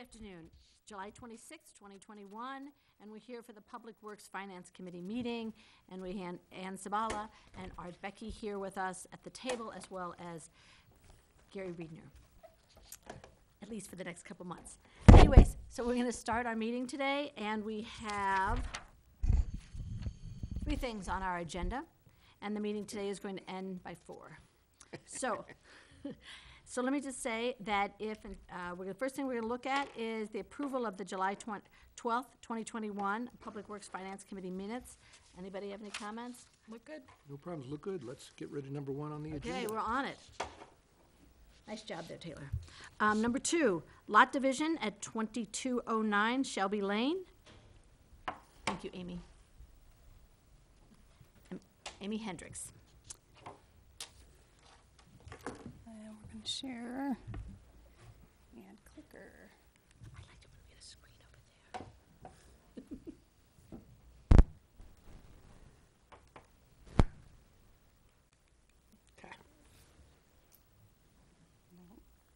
afternoon. July 26th, 2021, and we're here for the Public Works Finance Committee meeting, and we have Anne Zabala and Art Bettge here with us at the table, as well as Gary Riedner, at least for the next couple months. Anyways, so we're going to start our meeting today, and we have three things on our agenda, and the meeting today is going to end by four. So, so let me just say that if, uh, we're, the first thing we're gonna look at is the approval of the July twen- twelfth, twenty twenty-one Public Works Finance Committee minutes. Anybody have any comments? Look good? No problems, look good. Let's get rid of number one on the agenda. Okay, agenda. we're on it. Nice job there, Taylor. Um, number two, lot division at twenty-two oh nine Shelby Lane. Thank you, Amy. Um, Amy Hendricks. And we're gonna share. And clicker. I'd like to move the screen over there. Okay.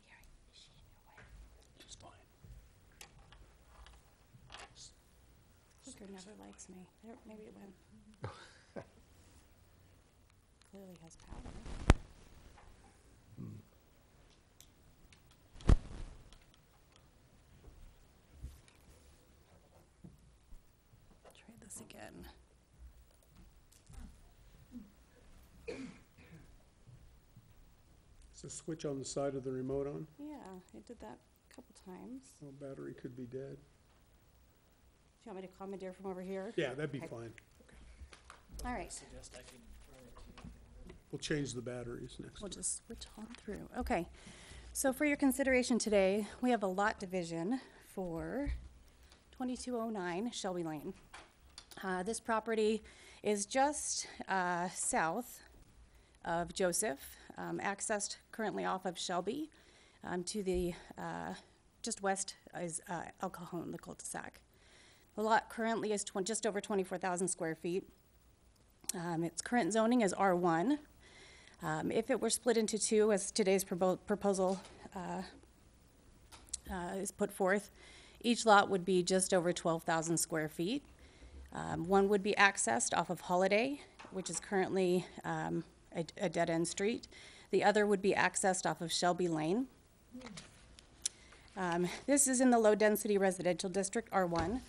Gary, is she in your way? Just fine. Clicker never likes me. There, maybe it went. Clearly has power. Try this again. Is the switch on the side of the remote on? Yeah, it did that a couple times. Well, battery could be dead. Do you want me to commandeer from over here? Yeah, that'd be Okay. fine. All right, We'll change the batteries next we'll time. just switch on through. Okay, so for your consideration today, we have a lot division for 2209 Shelby Lane. Uh, This property is just uh, south of Joseph, um, accessed currently off of Shelby um, to the, uh, just west is uh, El Cajon, the cul-de-sac. The lot currently is twen- just over 24,000 square feet. Um, Its current zoning is R1. Um, If it were split into two, as today's propo- proposal uh, uh, is put forth, each lot would be just over 12,000 square feet. Um, One would be accessed off of Holiday, which is currently um, a a dead-end street. The other would be accessed off of Shelby Lane. Um, This is in the low-density residential district, R1,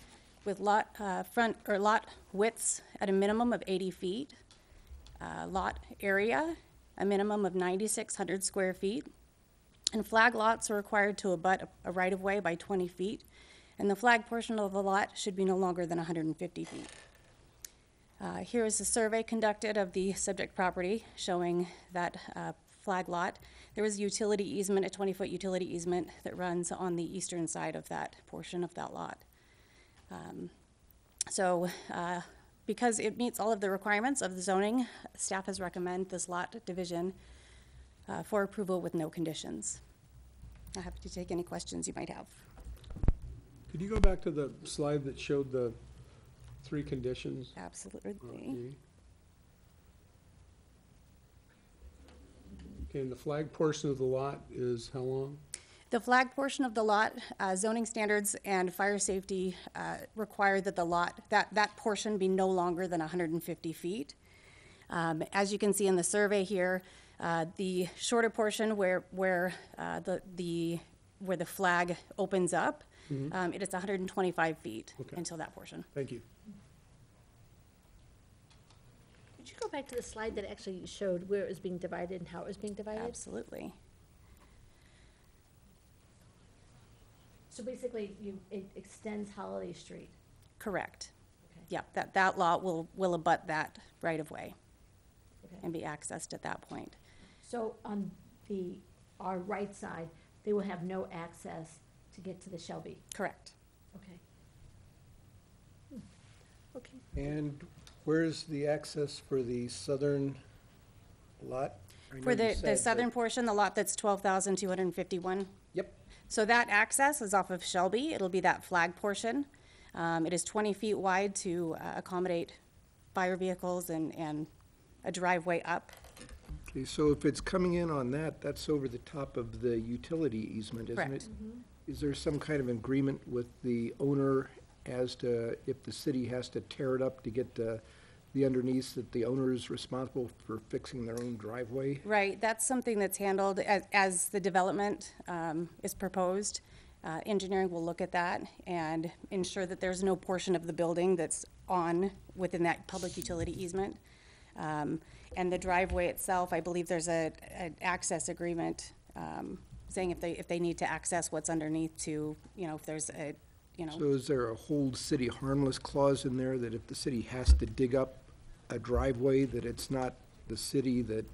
with lot, uh, front, or lot widths at a minimum of 80 feet. Uh, Lot area, a minimum of 9,600 square feet. And flag lots are required to abut a- a right-of-way by 20 feet, and the flag portion of the lot should be no longer than 150 feet. Uh, Here is a survey conducted of the subject property showing that uh, flag lot. There is a utility easement, a 20-foot utility easement that runs on the eastern side of that portion of that lot. Um, So uh, because it meets all of the requirements of the zoning, staff has recommended this lot division uh, for approval with no conditions. I'm happy to take any questions you might have. Could you go back to the slide that showed the three conditions? Absolutely. Okay. And the flag portion of the lot is how long? The flag portion of the lot, uh, zoning standards and fire safety uh, require that the lot, that, that portion be no longer than 150 feet. Um, As you can see in the survey here, uh, the shorter portion where, where uh, the, the, where the flag opens up, um, it is 125 feet Okay. until that portion. Thank you. Could you go back to the slide that actually showed where it was being divided and how it was being divided? Absolutely. So basically, you, it extends Holiday Street. Correct. Okay. Yep, that, that lot will, will abut that right of way Okay. and be accessed at that point. So on the, our right side, they will have no access to get to the Shelby. Correct. Okay. Hmm. Okay. And where's the access for the southern lot? I know For you the, said, the but- southern portion, the lot that's twelve thousand two hundred and fifty-one, Yep, so that access is off of Shelby, it'll be that flag portion. Um, it is twenty feet wide to uh, accommodate fire vehicles and, and a driveway up. okay, so if it's coming in on that, that's over the top of the utility easement, isn't it? Correct. Is there some kind of agreement with the owner as to if the city has to tear it up to get the, the underneath, that the owner is responsible for fixing their own driveway? Right, that's something that's handled as, as the development um, is proposed. Uh, Engineering will look at that and ensure that there's no portion of the building that's on, within that public utility easement. Um, And the driveway itself, I believe there's a, an access agreement um, saying if they, if they need to access what's underneath to, you know, if there's a, you know. So is there a hold city harmless clause in there that if the city has to dig up a driveway, that it's not the city that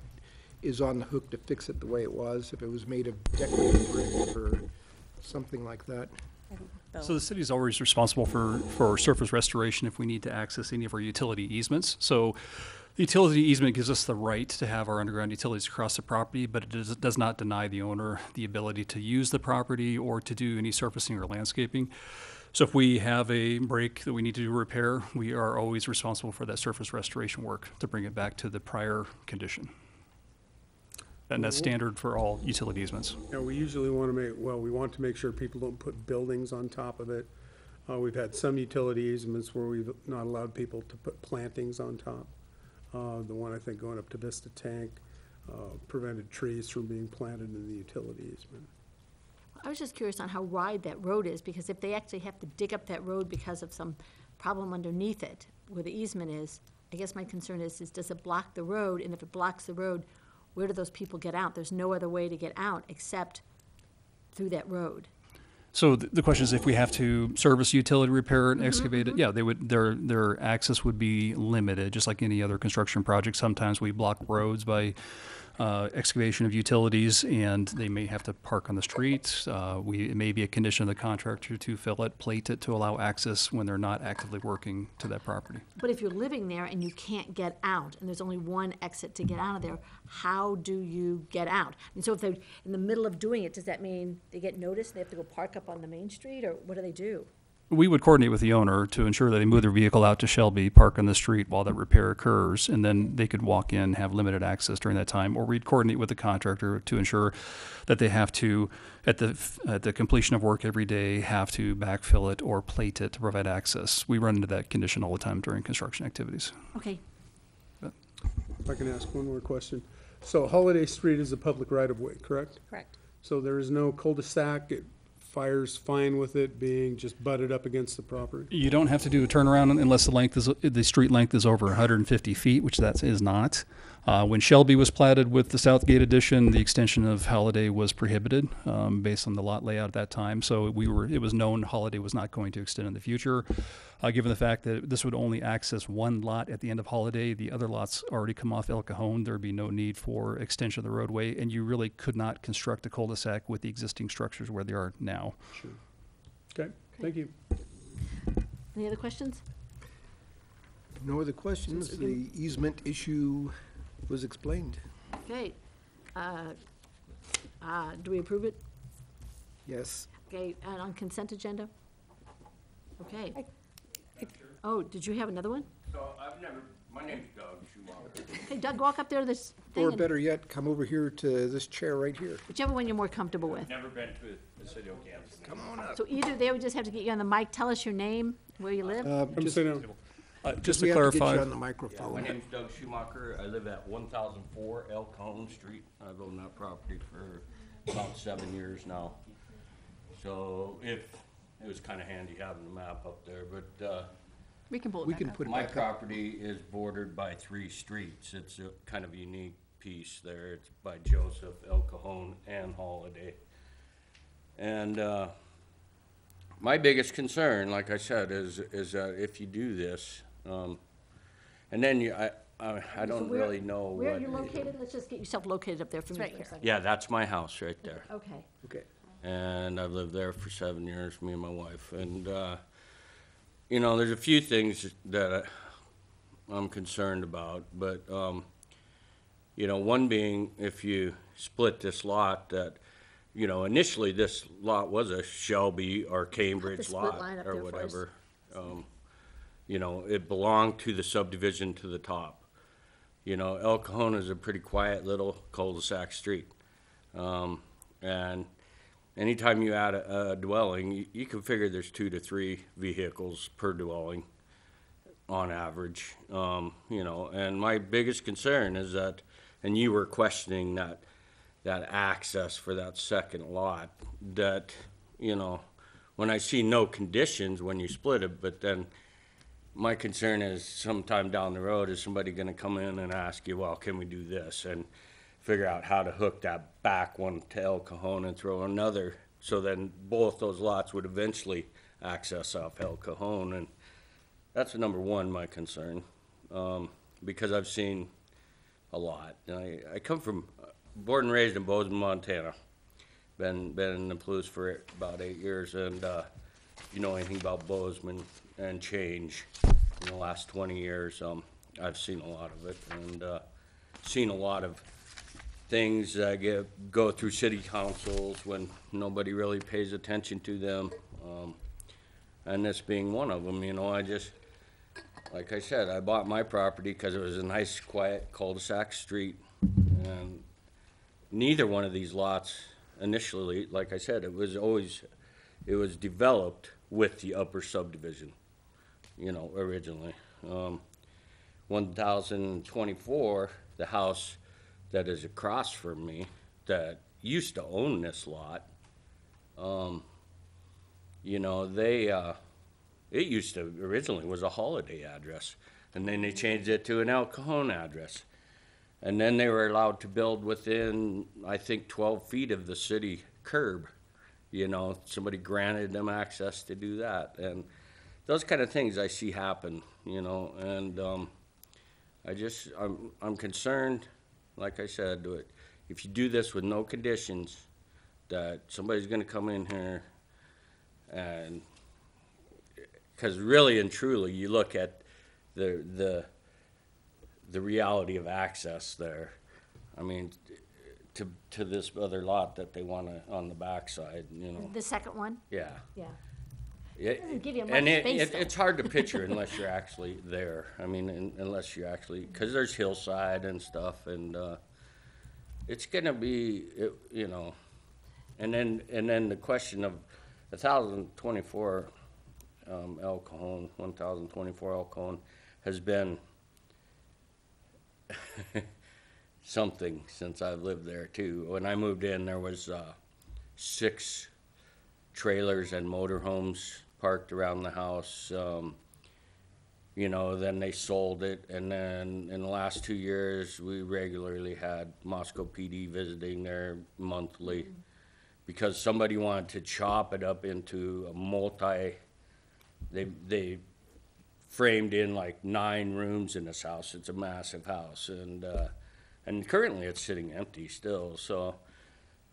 is on the hook to fix it the way it was, if it was made of decorative brick or something like that? I think Bill- So the city is always responsible for, for surface restoration if we need to access any of our utility easements. So the utility easement gives us the right to have our underground utilities across the property, but it does, does not deny the owner the ability to use the property or to do any surfacing or landscaping. So if we have a break that we need to do repair, we are always responsible for that surface restoration work to bring it back to the prior condition. And that's standard for all utility easements. Yeah, we usually want to make, well, we want to make sure people don't put buildings on top of it. Uh, we've had some utility easements where we've not allowed people to put plantings on top. Uh, the one I think going up to Vista Tank, uh, prevented trees from being planted in the utility easement. I was just curious on how wide that road is, because if they actually have to dig up that road because of some problem underneath it, where the easement is, I guess my concern is, is does it block the road? And if it blocks the road, where do those people get out? There's no other way to get out except through that road. So th- the question is if we have to service utility repair and mm-hmm, excavate it, mm-hmm. yeah, they would, their, their access would be limited, just like any other construction project. Sometimes we block roads by, uh, excavation of utilities and they may have to park on the street. Uh, we, it may be a condition of the contractor to fill it, plate it to allow access when they're not actively working to that property. But if you're living there and you can't get out, and there's only one exit to get out of there, how do you get out? And so if they're in the middle of doing it, does that mean they get noticed, and they have to go park up on the main street, or what do they do? We would coordinate with the owner to ensure that they move their vehicle out to Shelby, park on the street while that repair occurs, and then they could walk in, have limited access during that time. Or we'd coordinate with the contractor to ensure that they have to, at the, at the completion of work every day, have to backfill it or plate it to provide access. We run into that condition all the time during construction activities. Okay, If I can ask one more question. So Holiday Street is a public right-of-way, correct? Correct. So there is no cul-de-sac, it fires fine with it being just butted up against the property? You don't have to do a turnaround unless the length is, the street length is over hundred and fifty feet, which that is not. Uh, when Shelby was platted with the Southgate addition, the extension of Holiday was prohibited, um, based on the lot layout at that time. So we were, it was known Holiday was not going to extend in the future. Uh, given the fact that this would only access one lot at the end of Holiday, the other lots already come off El Cajon, there'd be no need for extension of the roadway, and you really could not construct a cul-de-sac with the existing structures where they are now. Sure. Okay, thank you. any other questions? No other questions? The easement issue was explained. Okay, uh, uh, do we approve it? Yes. Okay, and on consent agenda? Okay. I- Oh, did you have another one? So I've never, my name's Doug Schumacher. Hey Doug, walk up there to this thing, Or and better yet, come over here to this chair right here. whichever one you're more comfortable with. Never been to the city of Kansas. Come on up. So either they would just have to get you on the mic, tell us your name, where you live. Uh, I'm just- sitting down. Uh, just we to have to get clarify. you on the Yeah, microphone. my name's Doug Schumacher. I live at one thousand four El Cajon Street. I've owned that property for about seven years now. So if, it was kinda handy having the map up there, but, uh, We can pull it We back can up. put it my back up. property is bordered by three streets. It's a kind of unique piece there. It's by Joseph, El Cajon, and Holiday. And, uh, my biggest concern, like I said, is, is that if you do this, um, and then you, I, I, I don't where- really know what. Where are you located? Let's just get yourself located up there for me right for a here. second. Yeah, that's my house right there. Okay. Okay. and I've lived there for seven years, me and my wife. And, uh, you know, there's a few things that I, I'm concerned about, but, um, you know, one being if you split this lot that, you know, initially this lot was a Shelby or Cambridge split lot line up or for us. whatever. Um, you know, it belonged to the subdivision to the top. You know, El Cajon is a pretty quiet little cul-de-sac street. Um, and anytime you add a, a dwelling, you, you can figure there's two to three vehicles per dwelling on average. Um, you know, and my biggest concern is that, and you were questioning that, that access for that second lot, that, you know, when I see no conditions when you split it, but then my concern is sometime down the road, is somebody gonna come in and ask you, well, can we do this? And figure out how to hook that back one to El Cajon and throw another, so then both those lots would eventually access off El Cajon, and that's number one, my concern, um, because I've seen a lot. I, I come from, born and raised in Bozeman, Montana. Been, been in the Palouse for about eight years, and, uh, if you know anything about Bozeman and change in the last twenty years, um, I've seen a lot of it, and, uh, seen a lot of things get, go through city councils when nobody really pays attention to them. Um, and this being one of them, you know, I just, like I said, I bought my property because it was a nice, quiet cul-de-sac street. And neither one of these lots initially, like I said, it was always, it was developed with the upper subdivision, you know, originally. Um, one thousand twenty-four, the house that is across from me, that used to own this lot, um, you know, they, uh, it used to, originally was a holiday address, and then they changed it to an El Cajon address. And then they were allowed to build within, I think, twelve feet of the city curb. You know, somebody granted them access to do that, and those kind of things I see happen, you know, and, um, I just, I'm, I'm concerned, like I said, if you do this with no conditions, that somebody's gonna come in here and, cause really and truly, you look at the, the, the reality of access there. I mean, to, to this other lot that they wanna, on the backside, you know, The second one? yeah. Yeah. Give you much and it, space, it, though. it's hard to picture unless you're actually there. I mean, un- unless you actually, because there's hillside and stuff, and uh, it's gonna be, it, you know, and then and then the question of a thousand twenty-four um, El Cajon, one thousand twenty-four El Cajon, has been something since I've lived there too. When I moved in, there was uh, six trailers and motorhomes parked around the house. Um, you know, then they sold it, and then in the last two years, we regularly had Moscow PD visiting there monthly because somebody wanted to chop it up into a multi. They they framed in like nine rooms in this house. It's a massive house, and uh, and currently it's sitting empty still. So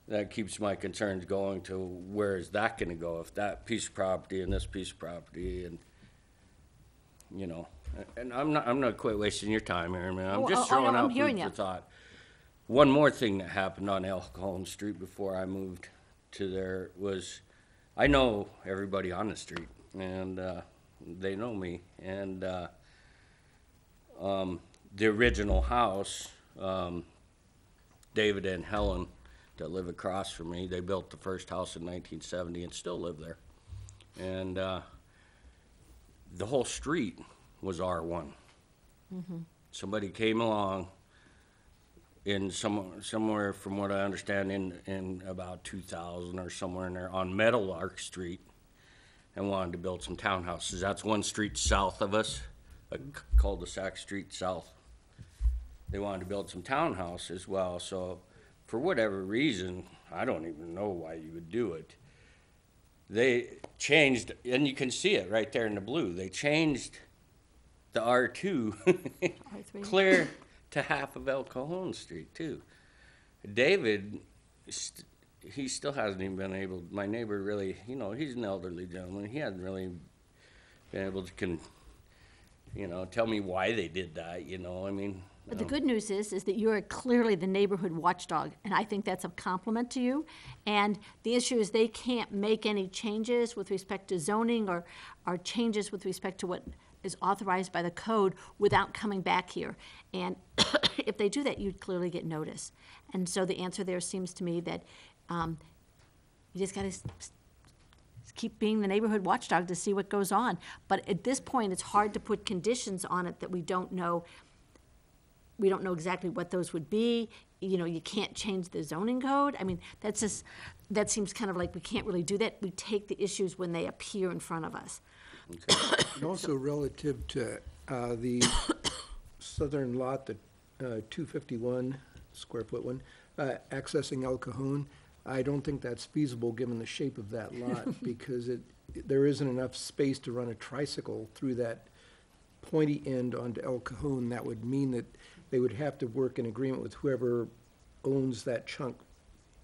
that keeps my concerns going to where is that going to go? If that piece of property and this piece of property and you know and I'm not I'm not quite wasting your time here man. I'm Oh, just oh, oh, no, throwing I'm out hearing food for thought. One more thing that happened on El Cajon Street before I moved to there was I know everybody on the street and uh, they know me and uh, um, the original house um, David and Helen that live across from me. They built the first house in 1970 and still live there. And uh, the whole street was R1. Somebody came along in some, somewhere, from what I understand, in, in about 2000 or somewhere in there on Meadowlark Street and wanted to build some townhouses. That's one street south of us, a cul-de-sac street south they wanted to build some townhouses. Well, so for whatever reason, I don't even know why you would do it. They changed, and you can see it right there in the blue. They changed the R2 clear to half of El Cajon Street too. David, st- he still hasn't even been able. My neighbor really, you know, he's an elderly gentleman. He hasn't really been able to, con, you know, tell me why they did that. You know, I mean. But the good news is, is that you're clearly the neighborhood watchdog, and I think that's a compliment to you. And the issue is they can't make any changes with respect to zoning or, or changes with respect to what is authorized by the code without coming back here. And if they do that, you'd clearly get notice. And so the answer there seems to me that, um, You just gotta s- s- keep being the neighborhood watchdog to see what goes on. But at this point, it's hard to put conditions on it that we don't know, we don't know exactly what those would be. You know, you can't change the zoning code. I mean, that's just, that seems kind of like we can't really do that. We take the issues when they appear in front of us. And also relative to uh, the southern lot, the uh, 251 square foot one, uh, accessing El Cajon, I don't think that's feasible, given the shape of that lot, because it, there isn't enough space to run a tricycle through that pointy end onto El Cajon. That would mean that they would have to work in agreement with whoever owns that chunk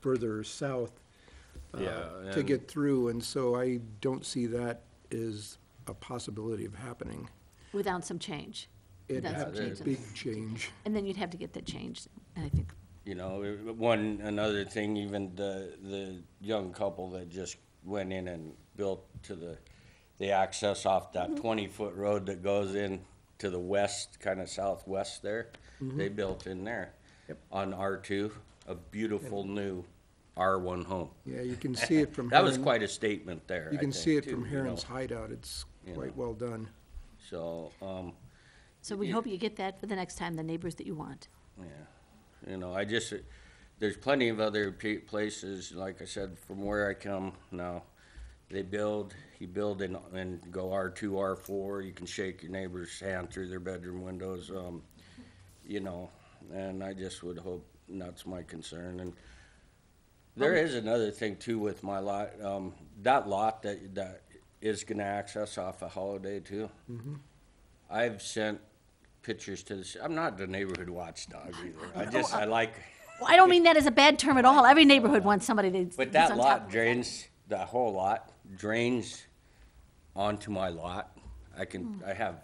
further south uh, Yeah, to and- get through, and so I don't see that as a possibility of happening. Without some change. It'd Without have some to be a changes. big change. And then you'd have to get that changed, and I think, You know, it- one, another thing, even the, the young couple that just went in and built to the, the access off that twenty-foot road that goes in to the west, kinda southwest there, they built in there. Yep. On R two, a beautiful new R one home. Yeah, you can see it from That was Heron- quite a statement there, You I can think, see it too, from you Heron's know. hideout. It's You quite know. well done. So, um, so we hope you get that for the next time, the neighbors that you want. Yeah, you know, I just, there's plenty of other pe- places, like I said, from where I come now. They build, you build and, and go R two, R four, you can shake your neighbor's hand through their bedroom windows, um, you know, and I just would hope, that's my concern, and there is another thing too with my lot, um, that lot that, that is gonna access off a holiday too. I've sent pictures to the, I'm not the neighborhood watchdog either, I just, I like, Well, I don't mean that as a bad term at all. Every neighborhood wants somebody that's. but that lot drains, that whole lot drains onto my lot. I can, Hmm. I have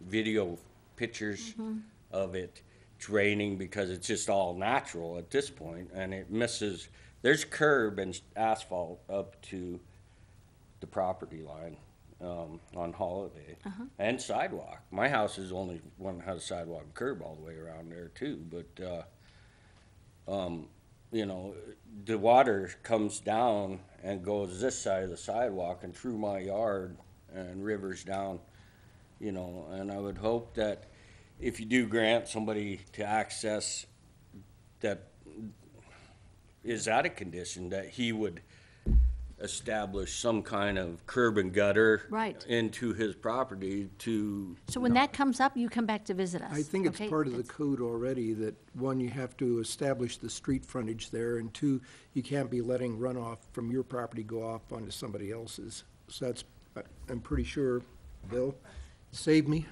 video pictures Mm-hmm. of it draining because it's just all natural at this point, and it misses, there's curb and asphalt up to the property line, um, on Holiday. Uh-huh. And sidewalk. My house is the only one that has sidewalk and curb all the way around there too, but, uh, um, you know, the water comes down and goes this side of the sidewalk and through my yard and rivers down, you know, and I would hope that if you do grant somebody to access that is that a condition, that he would establish some kind of curb and gutter Right. into his property to, So when that comes up, you come back to visit us. I think it's okay? part of the It's- code already that, one, you have to establish the street frontage there, and two, you can't be letting runoff from your property go off onto somebody else's. So that's, I- I'm pretty sure, Bill, save me.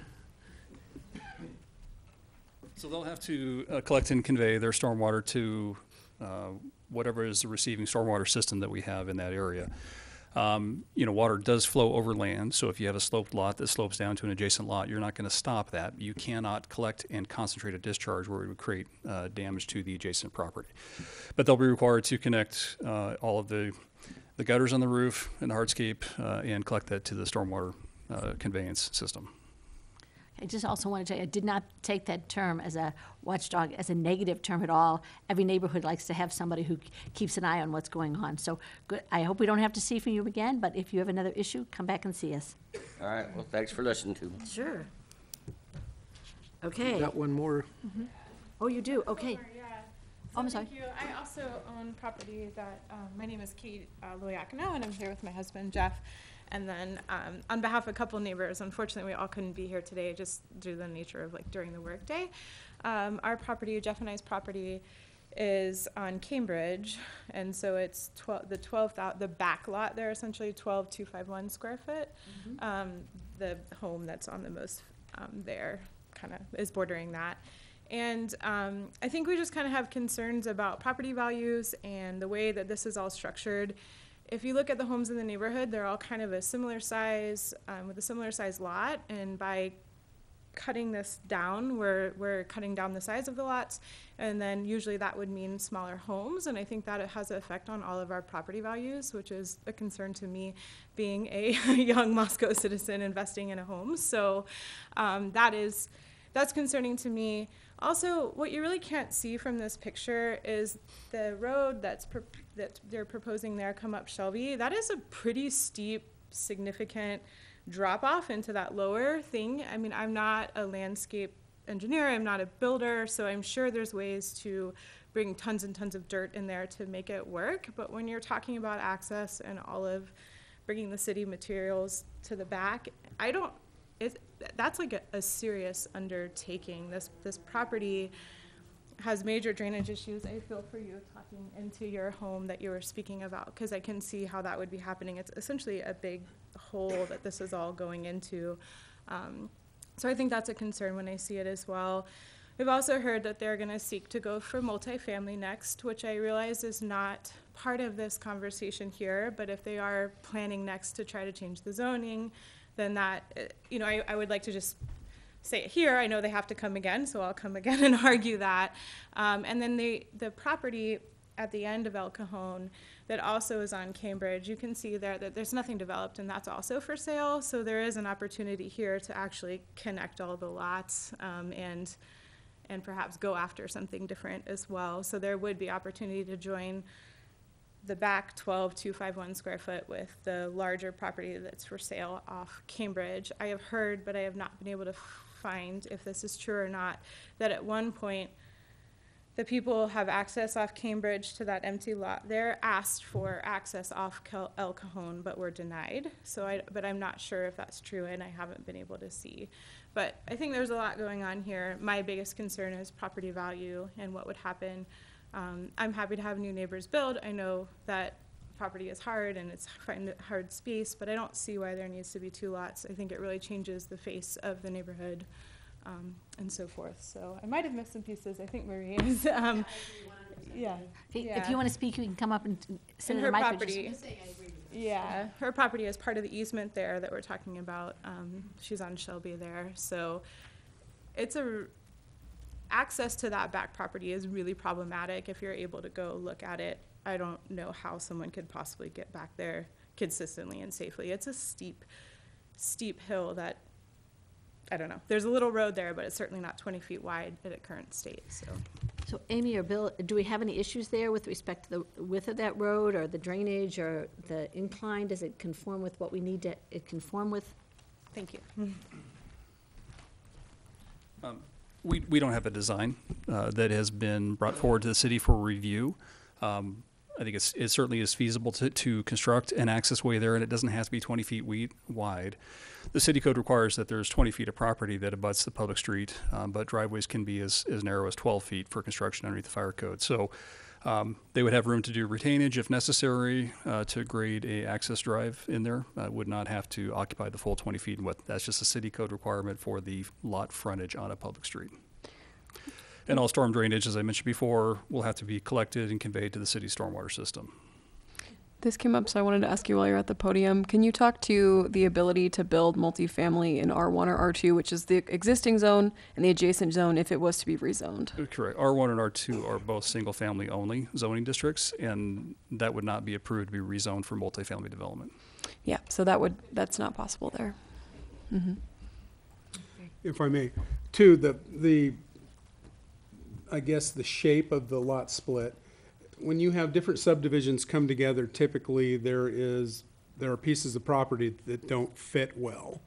So they'll have to uh, collect and convey their stormwater to uh, whatever is the receiving stormwater system that we have in that area. Um, You know, water does flow over land, so if you have a sloped lot that slopes down to an adjacent lot, you're not going to stop that. You cannot collect and concentrate a discharge where it would create uh, damage to the adjacent property. But they'll be required to connect uh, all of the the gutters on the roof and the hardscape uh, and collect that to the stormwater uh, conveyance system. I just also want to tell you, I did not take that term as a watchdog, as a negative term at all. Every neighborhood likes to have somebody who keeps an eye on what's going on. So, good, I hope we don't have to see from you again, but if you have another issue, come back and see us. all right, well, thanks for listening to me. Sure. Okay. Got one more. Oh, you do? Okay. Yeah. Oh, I'm So sorry. Thank you. I also own property that, um, my name is Kate uh, Loiacono, and I'm here with my husband Jeff. And then, um, on behalf of a couple neighbors, unfortunately, we all couldn't be here today just due to the nature of like during the workday. Um, our property, Jeff and I's property, is on Cambridge, and so it's twelve, the twelve thou, the back lot there essentially twelve two five one square foot. Um, the home that's on the most, um, there kind of is bordering that. And um, I think we just kind of have concerns about property values and the way that this is all structured. If you look at the homes in the neighborhood, they're all kind of a similar size, um, with a similar size lot. And by cutting this down, we're, we're cutting down the size of the lots. And then usually that would mean smaller homes. And I think that it has an effect on all of our property values, which is a concern to me being a young Moscow citizen investing in a home. So um, that is, that's concerning to me. Also, what you really can't see from this picture is the road that's, that they're proposing there come up Shelby. That is a pretty steep, significant drop off into that lower thing. I mean, I'm not a landscape engineer, I'm not a builder, so I'm sure there's ways to bring tons and tons of dirt in there to make it work. But when you're talking about access and all of bringing the city materials to the back, I don't, it, that's like a, a serious undertaking. This, this property has major drainage issues. I feel for you talking into your home that you were speaking about, because I can see how that would be happening. It's essentially a big hole that this is all going into. Um, so I think that's a concern when I see it as well. We've also heard that they're gonna seek to go for multifamily next, which I realize is not part of this conversation here, but if they are planning next to try to change the zoning, then that, uh, you know, I, I would like to just say it here, I know they have to come again, so I'll come again and argue that. Um, and then the, the property at the end of El Cajon that also is on Cambridge, you can see there that there's nothing developed and that's also for sale. So there is an opportunity here to actually connect all the lots, um, and, and perhaps go after something different as well. So there would be opportunity to join the back 12,251 square foot with the larger property that's for sale off Cambridge. I have heard, but I have not been able to find if this is true or not, that at one point, the people have access off Cambridge to that empty lot. They're asked for access off El Cajon, but were denied. So I, but I'm not sure if that's true, and I haven't been able to see. But I think there's a lot going on here. My biggest concern is property value and what would happen. Um, I'm happy to have new neighbors build. I know that property is hard and it's find it hard space, but I don't see why there needs to be two lots. I think it really changes the face of the neighborhood, um, and so forth. So I might have missed some pieces. I think Marie is, um, yeah. If if you want to speak, you can come up and t- sit And in the her mic. just- property. Yeah, her property is part of the easement there that we're talking about. Um, she's on Shelby there, so it's a, access to that back property is really problematic if you're able to go look at it. I don't know how someone could possibly get back there consistently and safely. It's a steep, steep hill that, I don't know. There's a little road there, but it's certainly not twenty feet wide at its current state, so. So Amy or Bill, do we have any issues there with respect to the width of that road, or the drainage, or the incline? Does it conform with what we need to, it conform with? Thank you. We, we don't have a design uh, that has been brought forward to the city for review. Um, I think it's, it certainly is feasible to, to construct an access way there, and it doesn't have to be 20 feet wide. The city code requires that there's 20 feet of property that abuts the public street, um, but driveways can be as, as narrow as 12 feet for construction underneath the fire code. So um, they would have room to do retainage if necessary uh, to grade a access drive in there. Uh, would not have to occupy the full 20 feet in width. That's just a city code requirement for the lot frontage on a public street. And all storm drainage, as I mentioned before, will have to be collected and conveyed to the city's stormwater system. This came up, so I wanted to ask you while you're at the podium. Can you talk to the ability to build multifamily in R1 or R2, which is the existing zone, and the adjacent zone if it was to be rezoned? Uh, Correct. R1 and R2 are both single-family only zoning districts, and that would not be approved to be rezoned for multifamily development. Yeah, so that would that's not possible there. if I may. Two, the, the, I guess the shape of the lot split. When you have different subdivisions come together, typically there is, there are pieces of property that don't fit well.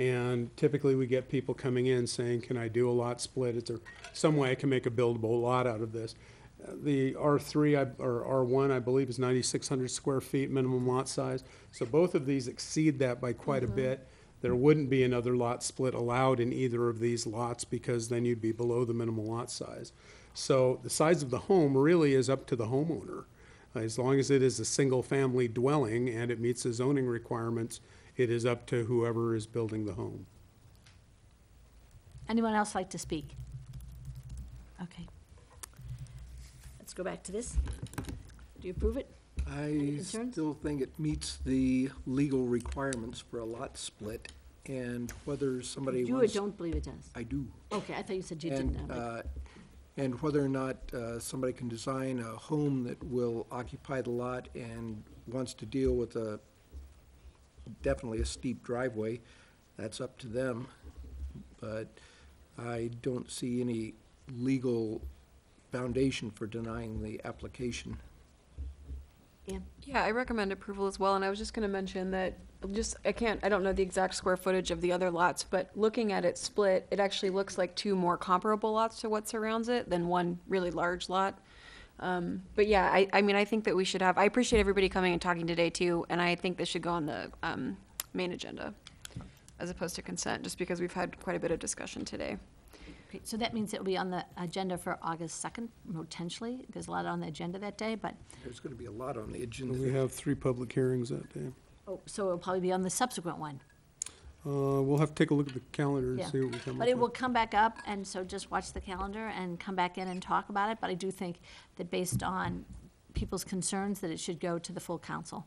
And typically we get people coming in saying, can I do a lot split? Is there some way I can make a buildable lot out of this? Uh, The R three, or R one, I believe, is ninety-six hundred square feet minimum lot size. So both of these exceed that by quite a bit. There wouldn't be another lot split allowed in either of these lots because then you'd be below the minimum lot size. So the size of the home really is up to the homeowner. Uh, As long as it is a single-family dwelling and it meets the zoning requirements, it is up to whoever is building the home. Anyone else like to speak? Okay. Let's go back to this. Do you approve it? I still think it meets the legal requirements for a lot split, and whether somebody You or wants. don't believe it does? I do. Okay, I thought you said you didn't. And, but- uh, and whether or not uh, somebody can design a home that will occupy the lot and wants to deal with a, definitely a steep driveway, that's up to them. But I don't see any legal foundation for denying the application. Ann? Yeah, I recommend approval as well, and I was just gonna mention that, just, I can't, I don't know the exact square footage of the other lots, but looking at it split, it actually looks like two more comparable lots to what surrounds it than one really large lot. Um, but yeah, I, I mean, I think that we should have, I appreciate everybody coming and talking today too, and I think this should go on the, um, main agenda as opposed to consent, just because we've had quite a bit of discussion today. Okay, So that means it will be on the agenda for August 2nd, potentially. There's a lot on the agenda that day, but, There's going to be a lot on the agenda. We have three public hearings that day. oh, so it'll probably be on the subsequent one. Uh, we'll have to take a look at the calendar and Yeah. see what we come up But it will with. come back up, and so just watch the calendar and come back in and talk about it. But I do think that based on people's concerns, that it should go to the full council.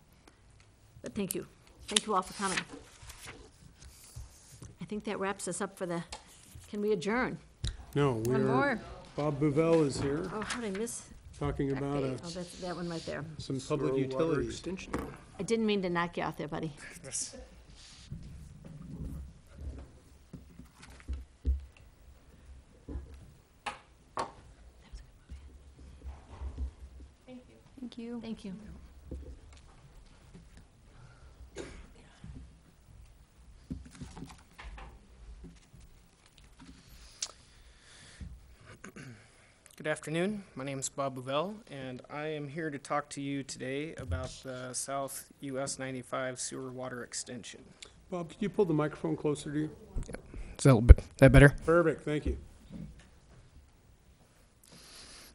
But thank you. Thank you all for coming. I think that wraps us up for the, can we adjourn? No, we One are, more. Bob Bovell is here, Oh, how did I miss? talking that about page? Oh, that's that one right there. some public Rural water utilities. extension. I didn't mean to knock you out there, buddy. Thank you. Thank you. Good afternoon. My name is Bob Bovell, and I am here to talk to you today about the South US 95 sewer water extension. Bob, could you pull the microphone closer to you? Yep. Is that, a little bit, that better? Perfect, thank you.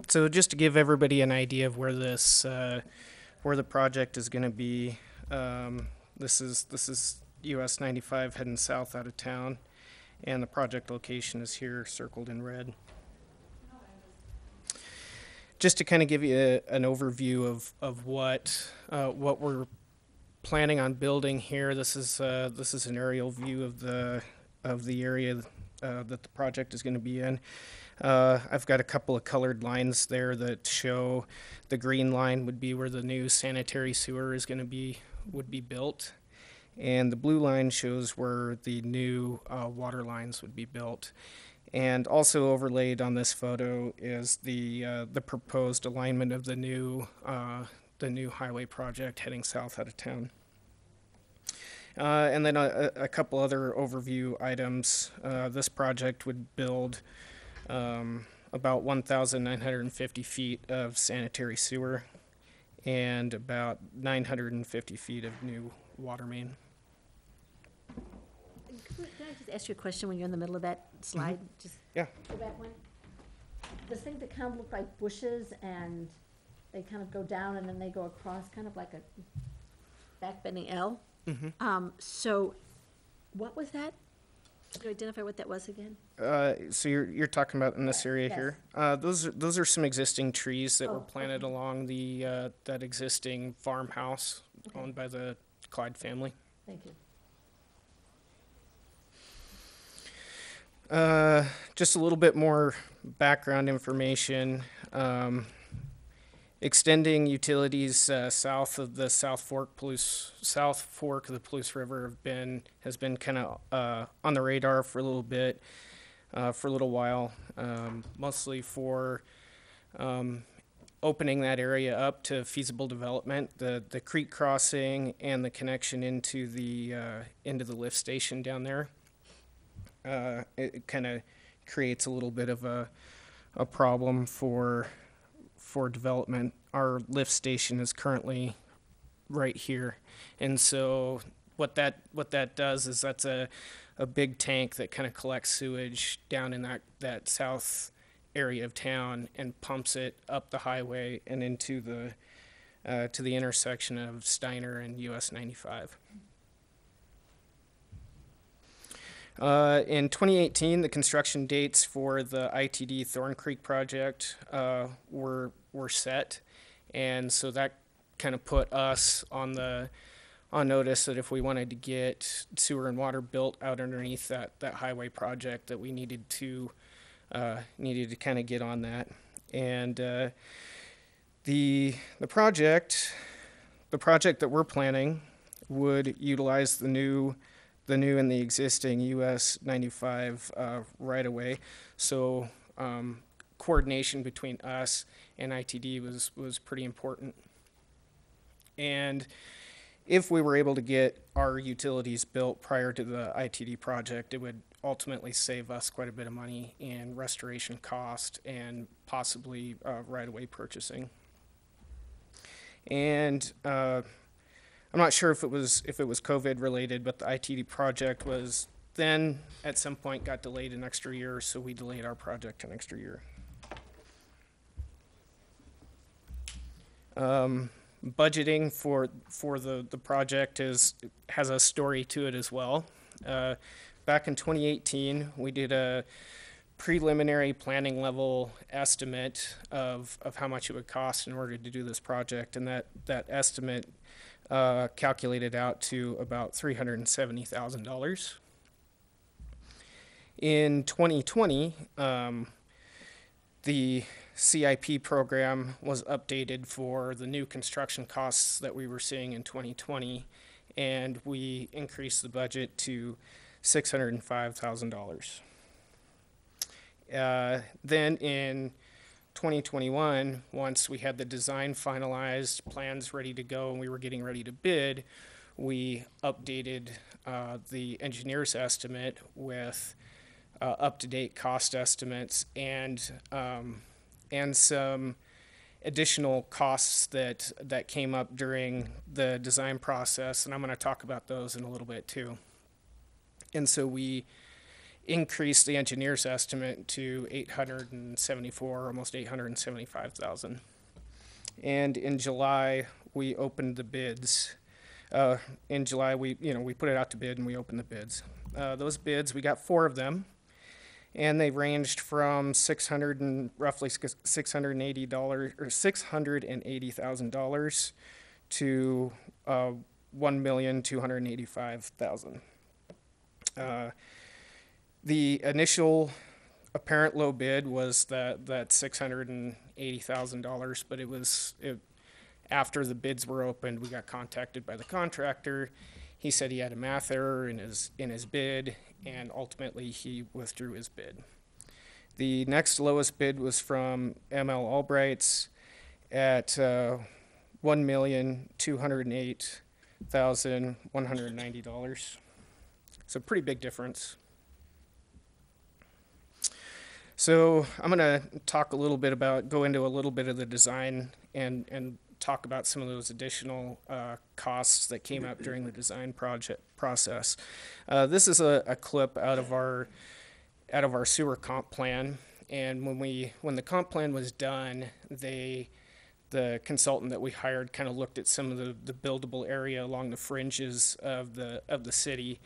So just to give everybody an idea of where this, uh, where the project is going to be, um, this is this is US 95 heading south out of town, and the project location is here circled in red. Just to kind of give you a, an overview of of what uh, what we're planning on building here. This is uh, this is an aerial view of the of the area uh, that the project is going to be in. Uh, I've got a couple of colored lines there that show the green line would be where the new sanitary sewer is going to be would be built, and the blue line shows where the new uh, water lines would be built. And also overlaid on this photo is the uh, the proposed alignment of the new uh, the new highway project heading south out of town. Uh, and then a, a couple other overview items. Uh, this project would build um, about 1,950 feet of sanitary sewer and about 950 feet of new water main. Can I just ask you a question when you're in the middle of that slide? Just Yeah. go back one. Those things that kind of look like bushes and they kind of go down and then they go across, kind of like a back bending L. Um, so what was that? Could you identify what that was again? Uh, so you're you're talking about in this area Yes. here. Uh, those are those are some existing trees that Oh, were planted along the uh, that existing farmhouse owned by the Clyde family. Thank you. Uh, just a little bit more background information. Um, extending utilities uh, south of the South Fork Palouse, South Fork of the Palouse River have been has been kind of uh, on the radar for a little bit, uh, for a little while, um, mostly for um, opening that area up to feasible development. The the creek crossing and the connection into the uh, into the lift station down there uh, it kind of creates a little bit of a, a problem for for development. Our lift station is currently right here, and so what that what that does is that's a a big tank that kind of collects sewage down in that that south area of town and pumps it up the highway and into the uh, to the intersection of Styner and US 95. Uh, in 2018, the construction dates for the ITD Thorn Creek project uh, were were set, and so that kind of put us on the on notice that if we wanted to get sewer and water built out underneath that that highway project, that we needed to uh, needed to kind of get on that, and uh, the the project the project that we're planning would utilize the new the new and the existing US 95 uh, right away. So um, coordination between us and ITD was, was pretty important. And if we were able to get our utilities built prior to the ITD project, it would ultimately save us quite a bit of money in restoration cost and possibly uh, right-of-way purchasing. And uh, I'm not sure if it was if it was COVID related, but the ITD project was then at some point got delayed an extra year, so we delayed our project an extra year. Um, budgeting for for the the project is has a story to it as well. Uh, back in 2018, we did a preliminary planning level estimate of of how much it would cost in order to do this project, and that that estimate uh, calculated out to about three hundred and seventy thousand dollars. In 2020, um, the CIP program was updated for the new construction costs that we were seeing in 2020, and we increased the budget to $605,000. Uh, then in 2021, once we had the design finalized, plans ready to go, and we were getting ready to bid, we updated uh, the engineer's estimate with uh, up-to-date cost estimates and um, and some additional costs that that came up during the design process, and I'm going to talk about those in a little bit too. And so we increased the engineer's estimate to 874, almost 875,000. And in July, we opened the bids. Uh, in July, we you know we put it out to bid and we opened the bids. Uh, those bids, we got four of them and they ranged from six hundred and roughly six hundred and eighty dollars or six hundred and eighty thousand dollars to uh, one million two hundred eighty-five thousand. The initial apparent low bid was that that six hundred and eighty thousand dollars, but it was it, after the bids were opened, we got contacted by the contractor. He said he had a math error in his in his bid, and ultimately he withdrew his bid. The next lowest bid was from ML Albrights at uh, one million two hundred eight thousand one hundred ninety dollars. So pretty big difference. So I'm going to talk a little bit about, go into a little bit of the design and and talk about some of those additional uh, costs that came up during the design project process. Uh, this is a, a, clip out of our out of our sewer comp plan, and when we when the comp plan was done, they the consultant that we hired kind of looked at some of the, the buildable area along the fringes of the of the city,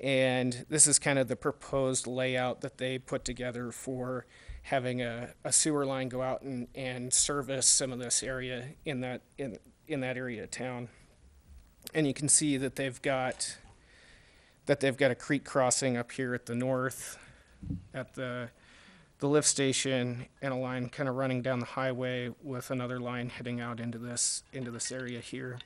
and this is kind of the proposed layout that they put together for having a, a sewer line go out and, and service some of this area in that in in that area of town. And you can see that they've got that they've got a creek crossing up here at the north at the the lift station and a line kind of running down the highway with another line heading out into this into this area here.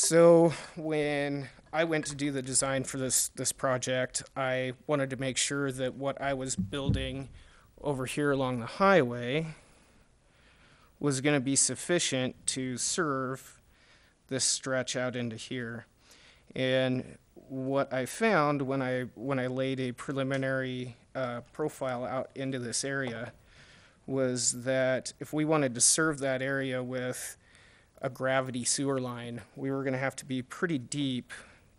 So when I went to do the design for this this project, I wanted to make sure that what I was building over here along the highway was going to be sufficient to serve this stretch out into here. And what I found when I when I laid a preliminary uh, profile out into this area was that if we wanted to serve that area with a gravity sewer line, we were going to have to be pretty deep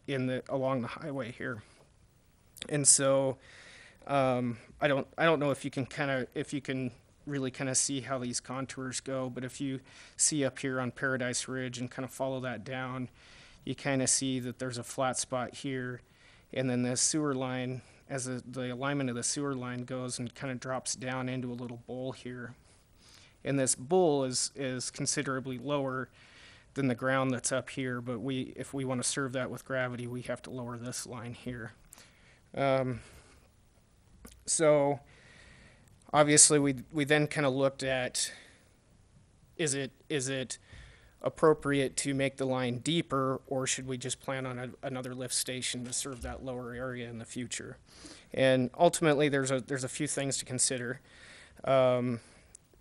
in the along the highway here. And so um, I don't I don't know if you can kind of if you can really kind of see how these contours go, but if you see up here on Paradise Ridge and kind of follow that down, you kind of see that there's a flat spot here, and then the sewer line as the, the alignment of the sewer line goes and kind of drops down into a little bowl here. And this bowl is is considerably lower than the ground that's up here, but we, if we want to serve that with gravity, we have to lower this line here. Um, so obviously we, we then kind of looked at, is it, is it appropriate to make the line deeper, or should we just plan on a, another lift station to serve that lower area in the future? And ultimately, there's a there's a few things to consider. Um,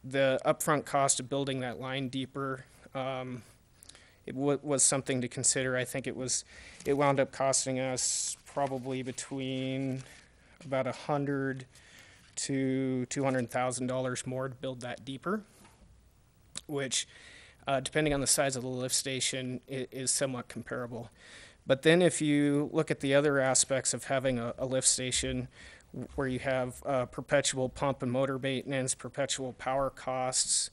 the upfront cost of building that line deeper um, it wa- was something to consider. I think it was it wound up costing us probably between about a hundred to two hundred thousand dollars more to build that deeper, which, uh, depending on the size of the lift station, is somewhat comparable. But then, if you look at the other aspects of having a, a lift station, where you have uh, perpetual pump and motor maintenance, perpetual power costs,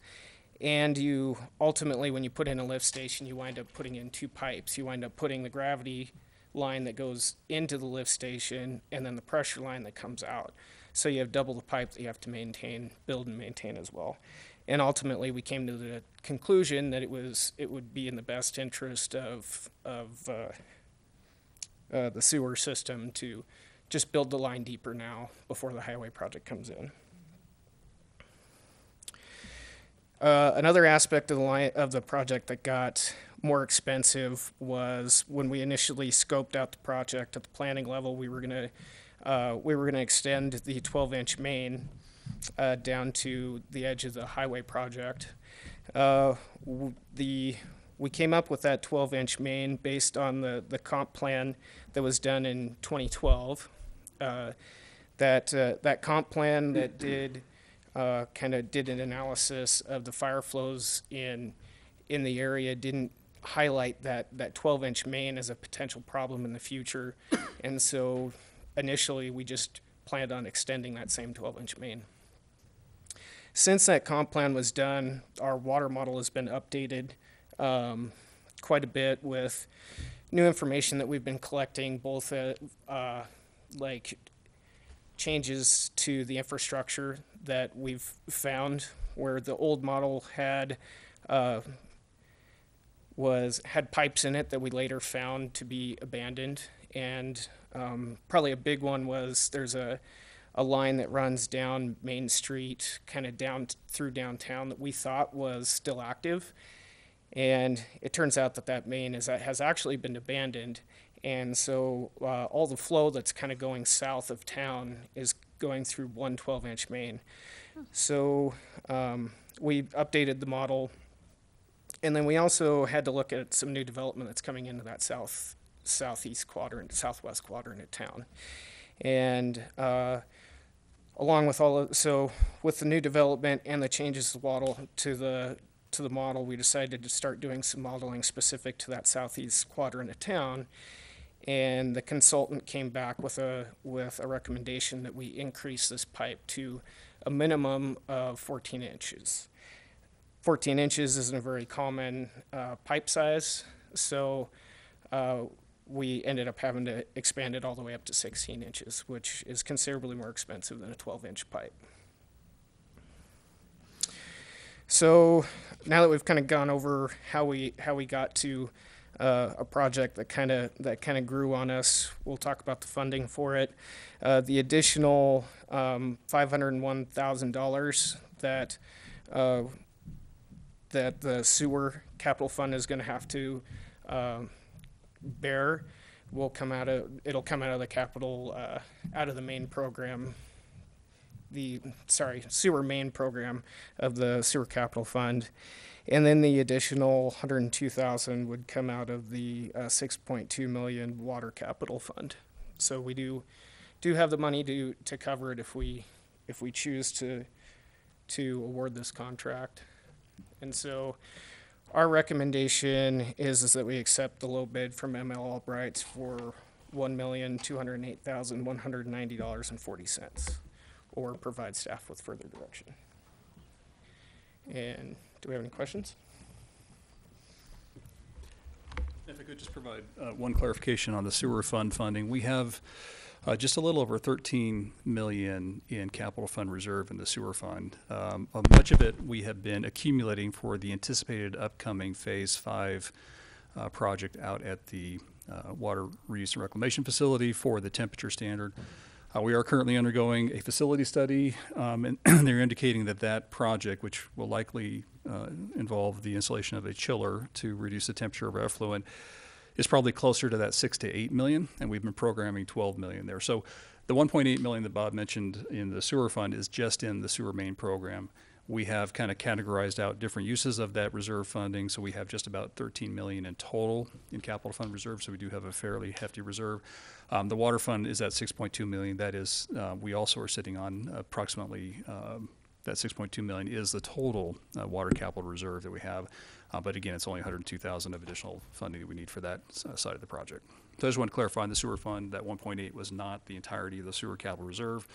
and you ultimately, when you put in a lift station, you wind up putting in two pipes. You wind up putting the gravity line that goes into the lift station and then the pressure line that comes out. So you have double the pipe that you have to maintain, build and maintain as well. And ultimately, we came to the conclusion that it was it would be in the best interest of of uh, uh, the sewer system to just build the line deeper now before the highway project comes in. Uh, another aspect of the line, of the project that got more expensive was when we initially scoped out the project at the planning level. We were gonna uh, we were gonna extend the 12-inch main uh, down to the edge of the highway project. Uh, the we came up with that 12-inch main based on the the comp plan that was done in 2012. Uh, that uh, that comp plan that did uh, kind of did an analysis of the fire flows in in the area didn't highlight that that 12 inch main as a potential problem in the future. And so initially we just planned on extending that same 12 inch main. Since that comp plan was done our water model has been updated um, quite a bit with new information that we've been collecting both at, uh, like changes to the infrastructure that we've found where the old model had uh, was had pipes in it that we later found to be abandoned and um, probably a big one was there's a a line that runs down Main Street, kind of down t- through downtown that we thought was still active. And it turns out that that main is, that has actually been abandoned. And so uh, all the flow that's kind of going south of town is going through one 12 inch main. So um, we updated the model. And then we also had to look at some new development that's coming into that south southeast quadrant, southwest quadrant of town. And uh, along with all of, so with the new development and the changes to the to the to the model, we decided to start doing some modeling specific to that southeast quadrant of town. And the consultant came back with a with a recommendation that we increase this pipe to a minimum of 14 inches. 14 inches isn't a very common uh, pipe size, so uh, we ended up having to expand it all the way up to 16 inches, which is considerably more expensive than a 12 inch pipe. So now that we've kind of gone over how we how we got to uh, a project that kind of that kind of grew on us, we'll talk about the funding for it. Uh, the additional um, five hundred one thousand dollars that uh, that the sewer capital fund is going to have to um, bear will come out of it'll come out of the capital uh, out of the main program the sorry sewer main program of the sewer capital fund and then the additional 102000 would come out of the uh, 6.2 million water capital fund so we do do have the money to to cover it if we if we choose to to award this contract and so our recommendation is, is that we accept the low bid from ML Albrights for one million, two hundred and eight thousand, one hundred and ninety dollars and forty cents, or provide staff with further direction. And do we have any questions? If I could just provide uh, one clarification on the sewer fund funding, we have uh, just a little over 13 million in capital fund reserve in the sewer fund. Um, uh, Much of it we have been accumulating for the anticipated upcoming Phase 5 uh, project out at the uh, Water Reuse and Reclamation Facility for the temperature standard. Uh, We are currently undergoing a facility study, um, and they're indicating that that project, which will likely uh, involve the installation of a chiller to reduce the temperature of effluent is probably closer to that six to eight million, and we've been programming 12 million there. So the 1.8 million that Bob mentioned in the sewer fund is just in the sewer main program. We have kind of categorized out different uses of that reserve funding, so we have just about 13 million in total in capital fund reserve, so we do have a fairly hefty reserve. Um, the water fund is at 6.2 million. That is, uh, we also are sitting on approximately um, that 6.2 million is the total uh, water capital reserve that we have. Uh, but again, it's only 102,000 of additional funding that we need for that uh, side of the project. So I just want to clarify on the sewer fund, that 1.8 was not the entirety of the sewer capital reserve.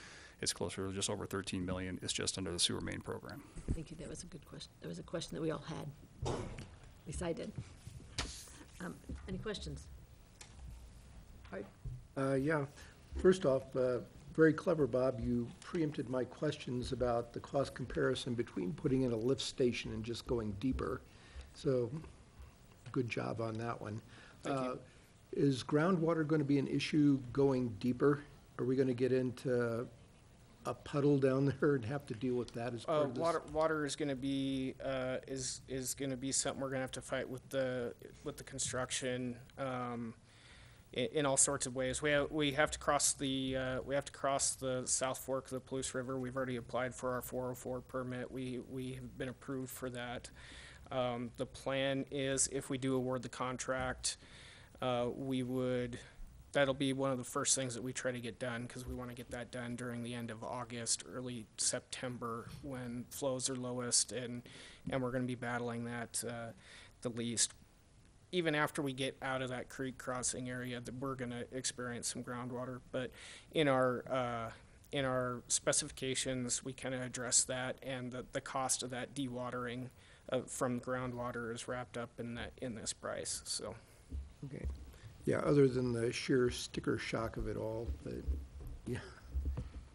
It's closer to just over 13 million. It's just under the sewer main program. Thank you, that was a good question, that was a question that we all had. At least I did. Um, Any questions? Art? Uh, yeah. First off, uh, very clever, Bob. You preempted my questions about the cost comparison between putting in a lift station and just going deeper. So, good job on that one. Thank you. Uh, Is groundwater going to be an issue going deeper? Are we going to get into a puddle down there and have to deal with that as part Uh, of this? water, water is gonna be, uh, is, is gonna be something we're gonna have to fight with the, with the construction, um, in, all sorts of ways. We have, we have to cross the, uh, we have to cross the South Fork of the Palouse River. We've already applied for our four oh four permit. We, we have been approved for that. Um, the plan is if we do award the contract, uh, we would, that'll be one of the first things that we try to get done, because we want to get that done during the end of August, early September, when flows are lowest, and, and we're gonna be battling that, uh, the least. Even after we get out of that creek crossing area, that we're gonna experience some groundwater, but in our, uh, in our specifications, we kind of address that, and the, the cost of that dewatering, uh, from groundwater is wrapped up in that, in this price, so. Okay. Yeah, other than the sheer sticker shock of it all, but, yeah,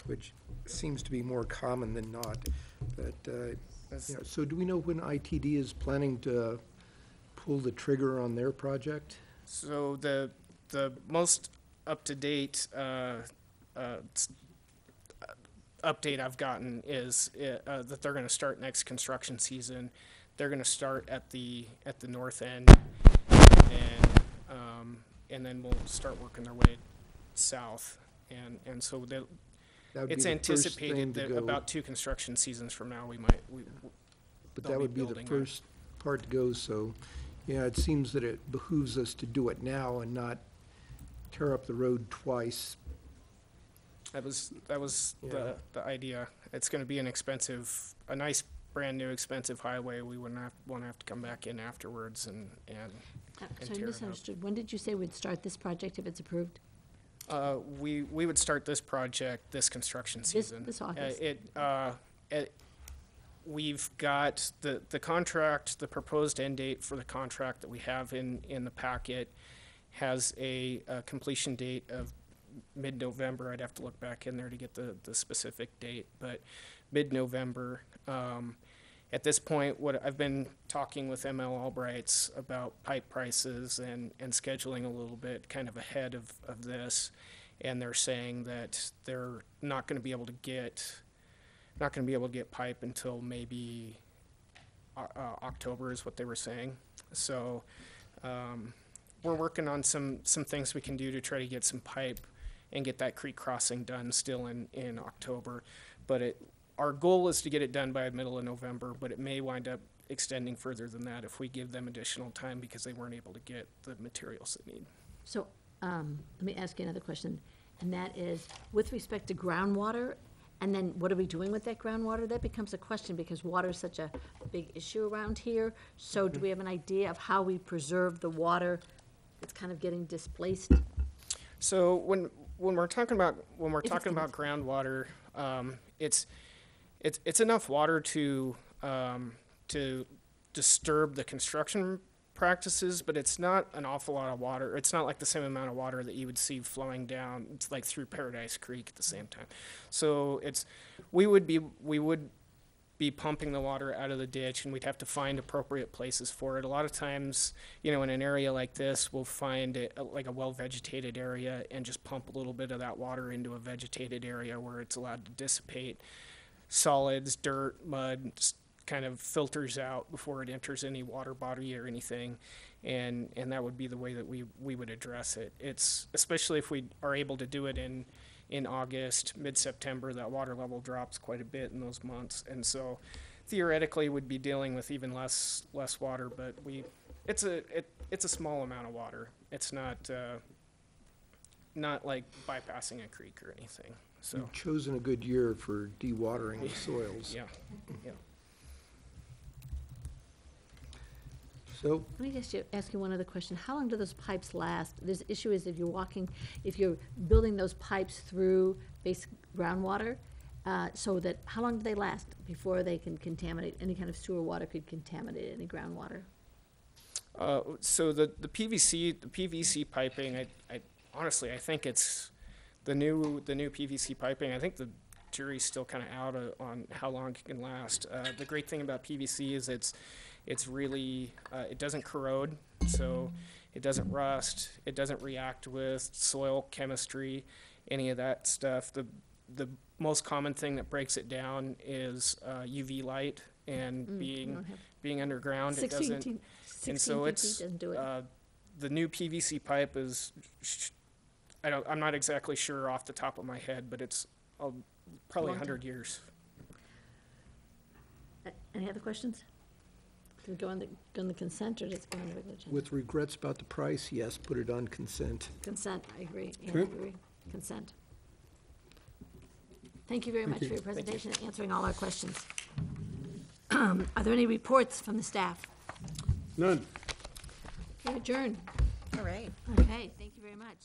which seems to be more common than not. But, uh, That's- yeah, so do we know when ITD is planning to pull the trigger on their project? So the, the most up-to-date, uh, uh, uh, update I've gotten is, uh, uh, that they're gonna start next construction season. They're gonna start at the, at the north end, and, um, and then we'll start working their way south. And, and so That it's anticipated that go, about two construction seasons from now, we might, we, But that would be the first part to go, so, yeah, it seems that it behooves us to do it now and not tear up the road twice. That was, that was Yeah. the, the idea. It's gonna be an expensive, a nice, brand-new expensive highway. We wouldn't have, wanna have to come back in afterwards and, and, Uh, And So I tear it up. misunderstood, when did you say we'd start this project if it's approved? uh, we, we would start this project this construction This- season. this Uh, August. It, uh, it, we've got the, the contract, the proposed end date for the contract that we have in, in the packet has a, completion date of mid-November. I'd have to look back in there to get the, the specific date, but mid-November. Um, at this point, what, I've been talking with ML Albrights about pipe prices and, and scheduling a little bit kind of ahead of, of this. And they're saying that they're not gonna be able to get, not gonna be able to get pipe until maybe uh, uh, October is what they were saying. So, um, we're working on some, some things we can do to try to get some pipe and get that creek crossing done still in, in October. But it, our goal is to get it done by the middle of November, but it may wind up extending further than that if we give them additional time because they weren't able to get the materials they need. So, um, let me ask you another question, and that is, with respect to groundwater, and then what are we doing with that groundwater? That becomes a question, because water is such a big issue around here. So do we have an idea of how we preserve the water that's kind of getting displaced? So when, when we're talking about, when we're If it's talking about groundwater, um, it's, it's, it's enough water to, um, to disturb the construction practices, but it's not an awful lot of water. It's not like the same amount of water that you would see flowing down, it's like through Paradise Creek at the same time. So it's, we would be, we would be pumping the water out of the ditch and we'd have to find appropriate places for it. A lot of times, you know, in an area like this, we'll find it uh, like a well vegetated area and just pump a little bit of that water into a vegetated area where it's allowed to dissipate solids, dirt, mud, kind of filters out before it enters any water body or anything. And, and that would be the way that we, we would address it. It's, especially if we are able to do it in, in August, mid-September, that water level drops quite a bit in those months. And so theoretically, we'd be dealing with even less, less water, but we, it's a, it, it's a small amount of water. It's not, uh, not like bypassing a creek or anything, so, You've chosen a good year for dewatering the soils. yeah, yeah. So, Let me just you- ask you one other question. How long do those pipes last? This issue is if you're walking, if you're building those pipes through basic groundwater, uh, so that, how long do they last before they can contaminate, any kind of sewer water could contaminate any groundwater? Uh, so the, the PVC, the PVC piping, I, I, honestly, I think it's the new, the new PVC piping, I think the jury's still kind of out uh, on how long it can last. Uh, the great thing about PVC is it's, it's really, uh, it doesn't corrode, so it doesn't rust, it doesn't react with soil chemistry, any of that stuff. The, the most common thing that breaks it down is, uh, UV light and Mm, you being, don't have- being underground, it doesn't. feet- And 16 so feet it's, Doesn't do it. uh, the new PVC pipe is, sh- I don't, I'm not exactly sure off the top of my head, but it's, uh, probably a Long time. hundred years. Any other questions? Do we go on the, go on the consent, or just go on the regular agenda? with regrets about the price, yes, put it on consent. Consent, I agree. Yeah, I Okay. agree. Consent. Thank you very much for your presentation and answering all our questions. Are there any reports from the staff? None. Okay, Adjourn. All right. Okay, thank you very much.